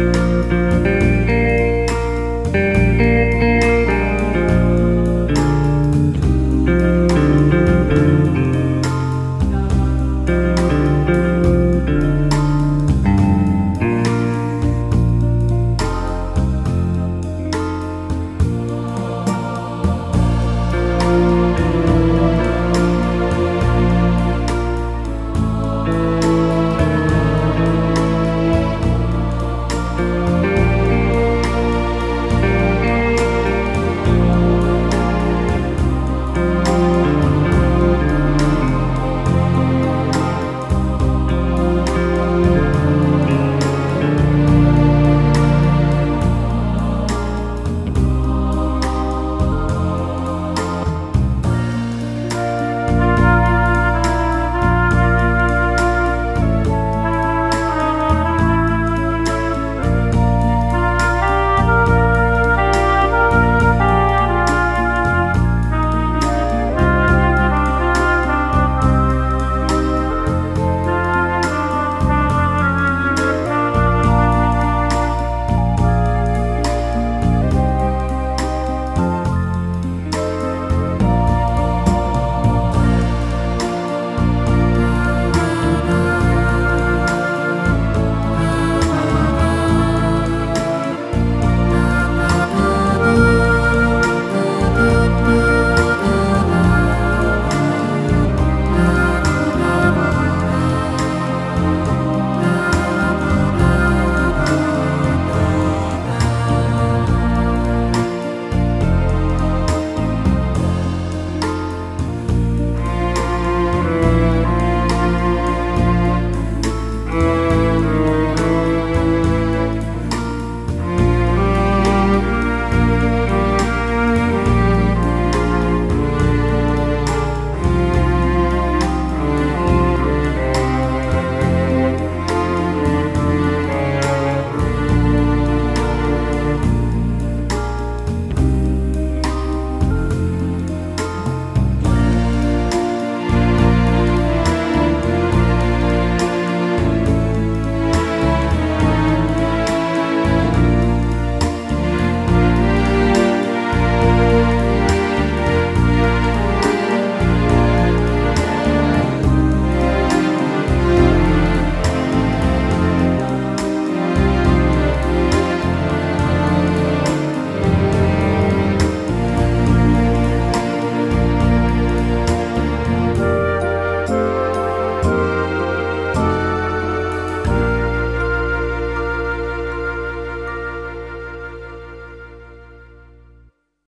Música